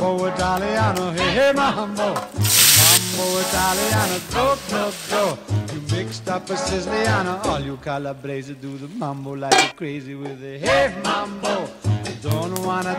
Mambo Italiano, hey hey mambo. Mambo Italiano, go, go, go. You mixed up a Siciliano. All you Calabrese do the mambo like you're crazy with the hey mambo. Don't wanna